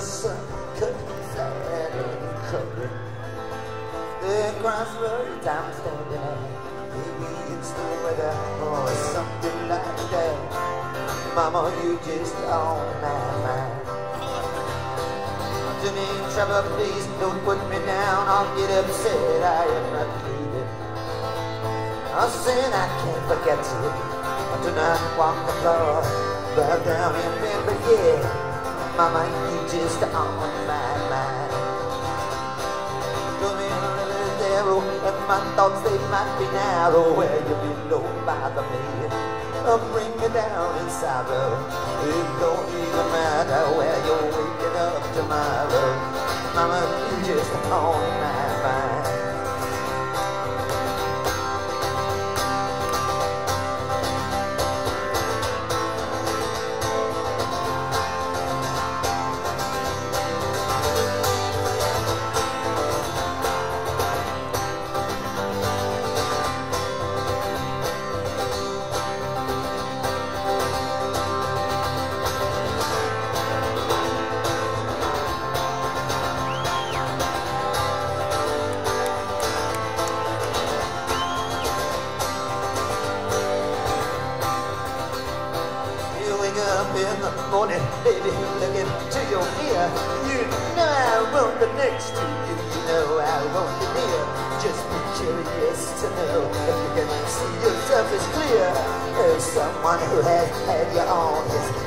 sun cut me flat and covered. The crossroads I'm standing at, maybe it's the weather or something like that. Mama, you just on my mind. To me, trouble, please don't put me down. I'll get upset. I am not leaving. A sin I can't forget it. I do not walk the floor, bow down and bend, but yeah, Mama, you just on my mind. Come in little narrow, and my thoughts they might be narrow. Where you below bother me, or bring me down in sorrow. It don't even matter where you're waking up tomorrow. Mama, you just on up in the morning, baby, looking to your mirror. You know I won't be next to you. You know I won't be near. Just be curious to know if you can see yourself as clear as someone who has had you on his